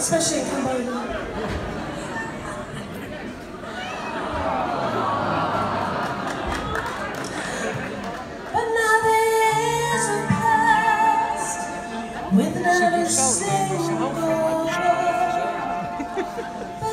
especially in Cambodia. With not a single